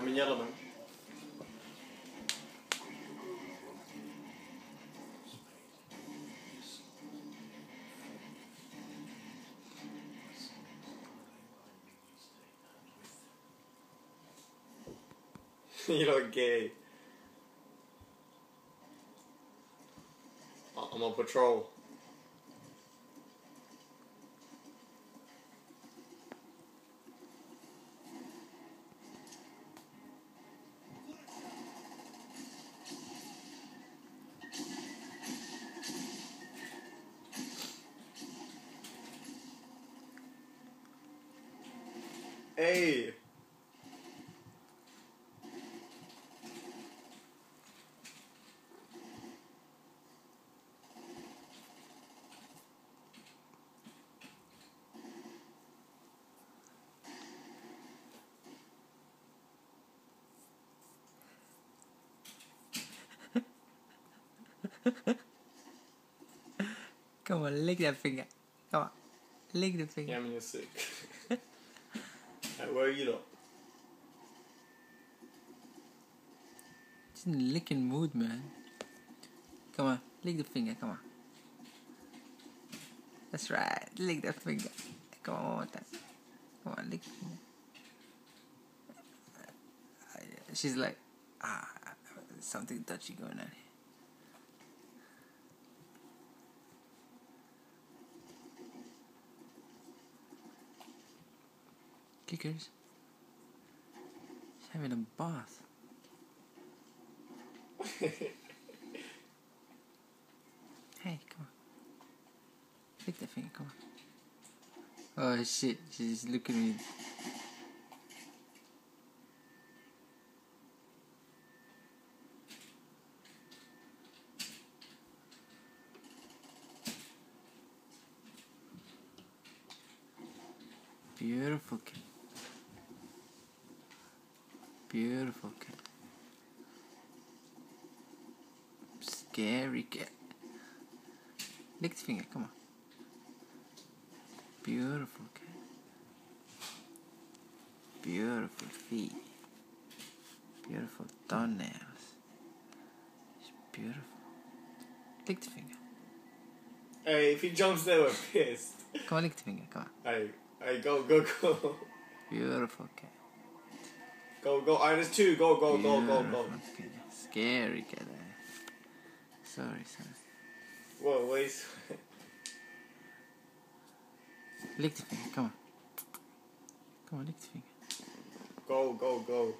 Ja men gäller. You're gay. I'm on patrol. Hey! Come on, lick that finger. Come on, lick the finger. Yeah, men you're sick. where are you though? It's in licking mood, man. Come on, lick the finger. Come on. That's right. Lick that finger. Come on, one more time. Come on, lick the finger. She's like, ah, something touchy going on here. Kickers. She's having a bath. Hey, come on. Lick that finger, come on. Oh shit, she's looking at me. Beautiful kid. Beautiful cat. Scary cat. Lick the finger, come on. Beautiful cat. Beautiful feet. Beautiful toenails. It's beautiful. Lick the finger. hey, if he jumps there, we're pissed. Come on, lick the finger, come on. Hey, hey, go, go, go. Beautiful cat. Go, go. Oh, there's two. Go, go, go, go, go. Beautiful. Scary cat. Sorry, sorry. Whoa, wait. Lick the finger, come on. Come on, lick the finger. Go, go, go.